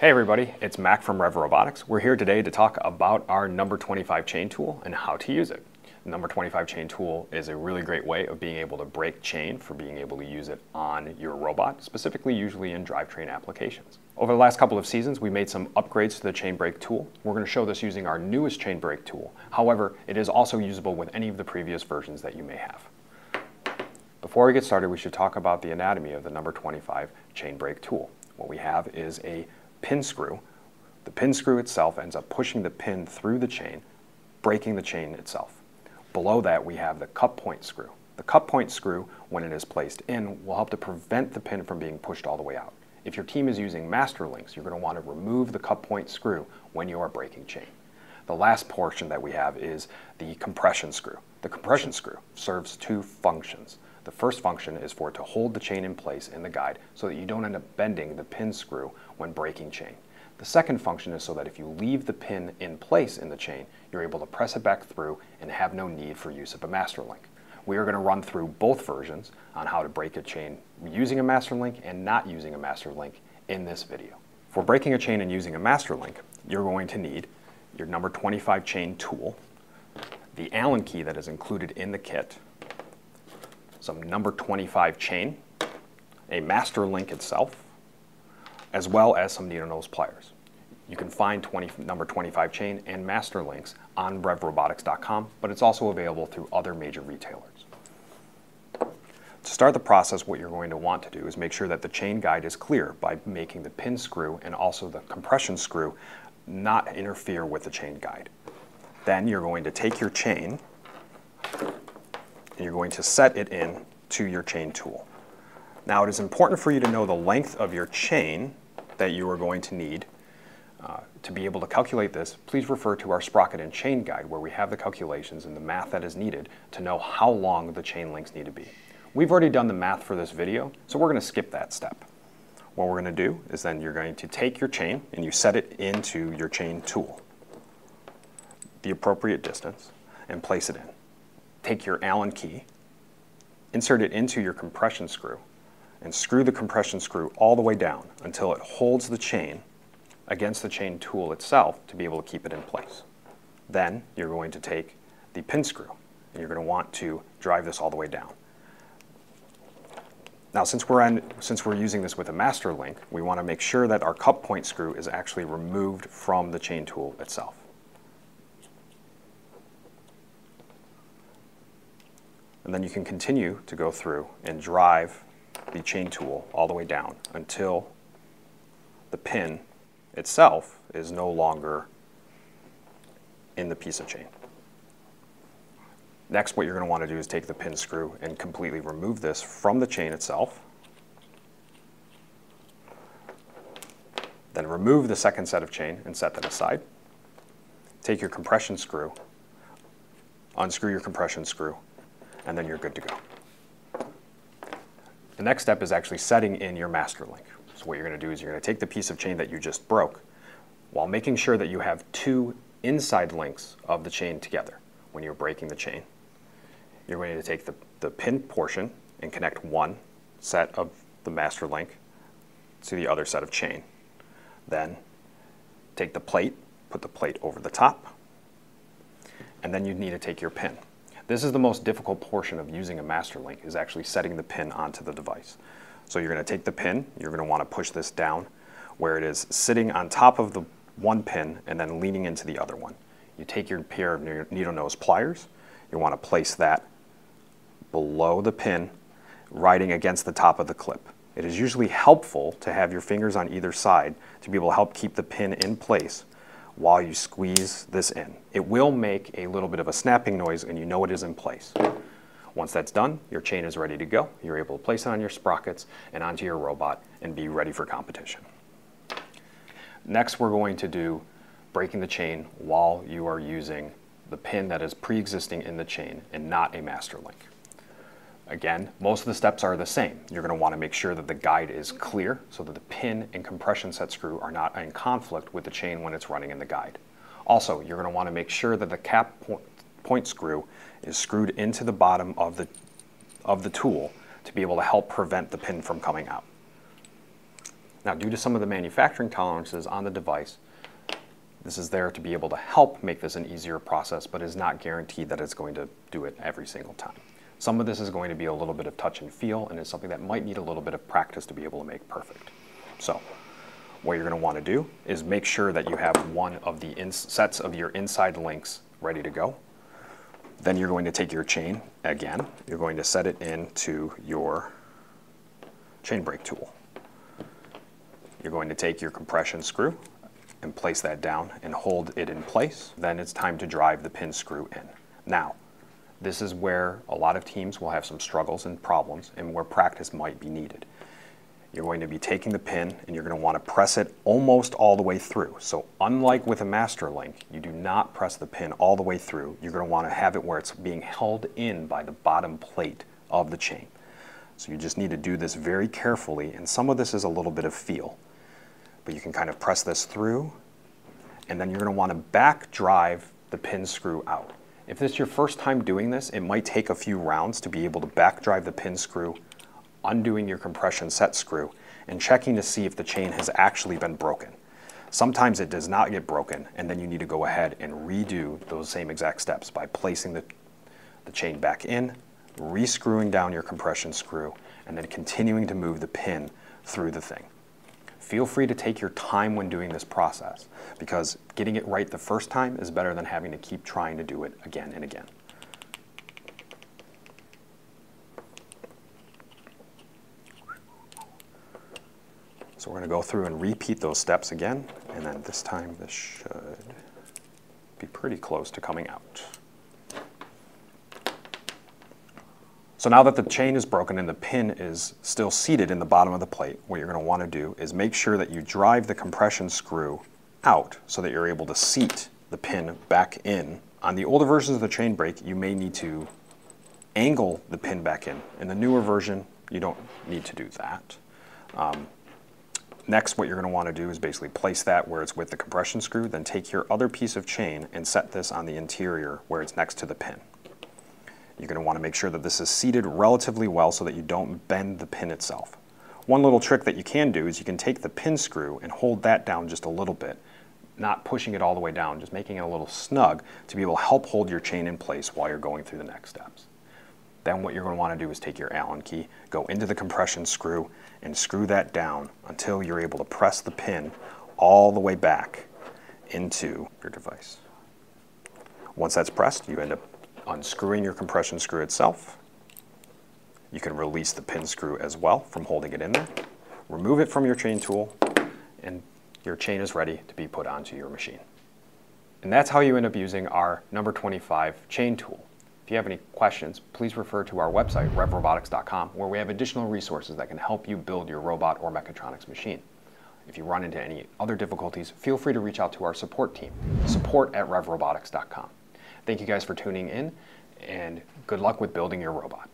Hey everybody, it's Mac from Rev Robotics. We're here today to talk about our number 25 chain tool and how to use it. The number 25 chain tool is a really great way of being able to break chain for being able to use it on your robot, specifically usually in drivetrain applications. Over the last couple of seasons, we made some upgrades to the chain break tool. We're going to show this using our newest chain break tool. However, it is also usable with any of the previous versions that you may have. Before we get started, we should talk about the anatomy of the number 25 chain break tool. What we have is a pin screw. The pin screw itself ends up pushing the pin through the chain, breaking the chain itself. Below that, we have the cup point screw. The cup point screw, when it is placed in, will help to prevent the pin from being pushed all the way out. If your team is using master links, you're going to want to remove the cup point screw when you are breaking chain. The last portion that we have is the compression screw. The compression screw serves two functions. The first function is for it to hold the chain in place in the guide so that you don't end up bending the pin screw when breaking chain. The second function is so that if you leave the pin in place in the chain, you're able to press it back through and have no need for use of a master link. We are going to run through both versions on how to break a chain using a master link and not using a master link in this video. For breaking a chain and using a master link, you're going to need your number 25 chain tool, the Allen key that is included in the kit, some number 25 chain, a master link itself, as well as some needle nose pliers. You can find 20, number 25 chain and master links on revrobotics.com, but it's also available through other major retailers. To start the process, what you're going to want to do is make sure that the chain guide is clear by making the pin screw and also the compression screw not interfere with the chain guide. Then you're going to take your chain and you're going to set it in to your chain tool. Now it is important for you to know the length of your chain that you are going to need. Uh, to be able to calculate this, please refer to our sprocket and chain guide where we have the calculations and the math that is needed to know how long the chain links need to be. We've already done the math for this video, so we're going to skip that step. What we're going to do is then you're going to take your chain and you set it into your chain tool, the appropriate distance, and place it in take your Allen key, insert it into your compression screw, and screw the compression screw all the way down until it holds the chain against the chain tool itself to be able to keep it in place. Then you're going to take the pin screw and you're going to want to drive this all the way down. Now since we're, on, since we're using this with a master link, we want to make sure that our cup point screw is actually removed from the chain tool itself. And then you can continue to go through and drive the chain tool all the way down until the pin itself is no longer in the piece of chain. Next, what you're going to want to do is take the pin screw and completely remove this from the chain itself. Then remove the second set of chain and set that aside. Take your compression screw, unscrew your compression screw, and then you're good to go. The next step is actually setting in your master link. So what you're going to do is you're going to take the piece of chain that you just broke while making sure that you have two inside links of the chain together when you're breaking the chain. You're going to take the, the pin portion and connect one set of the master link to the other set of chain. Then take the plate, put the plate over the top, and then you need to take your pin. This is the most difficult portion of using a master link is actually setting the pin onto the device. So you're going to take the pin, you're going to want to push this down where it is sitting on top of the one pin and then leaning into the other one. You take your pair of needle nose pliers, you want to place that below the pin, riding against the top of the clip. It is usually helpful to have your fingers on either side to be able to help keep the pin in place while you squeeze this in. It will make a little bit of a snapping noise and you know it is in place. Once that's done, your chain is ready to go. You're able to place it on your sprockets and onto your robot and be ready for competition. Next, we're going to do breaking the chain while you are using the pin that is pre-existing in the chain and not a master link. Again, most of the steps are the same. You're going to want to make sure that the guide is clear so that the pin and compression set screw are not in conflict with the chain when it's running in the guide. Also, you're going to want to make sure that the cup point screw is screwed into the bottom of the, of the tool to be able to help prevent the pin from coming out. Now, due to some of the manufacturing tolerances on the device, this is there to be able to help make this an easier process, but is not guaranteed that it's going to do it every single time. Some of this is going to be a little bit of touch and feel, and is something that might need a little bit of practice to be able to make perfect. So, what you're going to want to do is make sure that you have one of the sets of your inside links ready to go. Then you're going to take your chain again. You're going to set it into your chain break tool. You're going to take your compression screw and place that down and hold it in place. Then it's time to drive the pin screw in. Now, this is where a lot of teams will have some struggles and problems and where practice might be needed. You're going to be taking the pin and you're going to want to press it almost all the way through. So unlike with a master link, you do not press the pin all the way through. You're going to want to have it where it's being held in by the bottom plate of the chain. So you just need to do this very carefully and some of this is a little bit of feel. But you can kind of press this through and then you're going to want to back drive the pin screw out. If this is your first time doing this, it might take a few rounds to be able to back drive the pin screw undoing your compression set screw, and checking to see if the chain has actually been broken. Sometimes it does not get broken, and then you need to go ahead and redo those same exact steps by placing the, the chain back in, rescrewing down your compression screw, and then continuing to move the pin through the thing. Feel free to take your time when doing this process because getting it right the first time is better than having to keep trying to do it again and again. So we're going to go through and repeat those steps again, and then this time this should be pretty close to coming out. So now that the chain is broken and the pin is still seated in the bottom of the plate, what you're going to want to do is make sure that you drive the compression screw out so that you're able to seat the pin back in. On the older versions of the chain break, you may need to angle the pin back in. In the newer version, you don't need to do that. Um, Next, what you're going to want to do is basically place that where it's with the compression screw, then take your other piece of chain and set this on the interior where it's next to the pin. You're going to want to make sure that this is seated relatively well so that you don't bend the pin itself. One little trick that you can do is you can take the pin screw and hold that down just a little bit, not pushing it all the way down, just making it a little snug to be able to help hold your chain in place while you're going through the next steps. Then what you're going to want to do is take your Allen key, go into the compression screw, and screw that down until you're able to press the pin all the way back into your device. Once that's pressed, you end up unscrewing your compression screw itself. You can release the pin screw as well from holding it in there. Remove it from your chain tool, and your chain is ready to be put onto your machine. And that's how you end up using our number 25 chain tool. If you have any questions, please refer to our website, revrobotics.com, where we have additional resources that can help you build your robot or mechatronics machine. If you run into any other difficulties, feel free to reach out to our support team, support at revrobotics.com. Thank you guys for tuning in, and good luck with building your robot.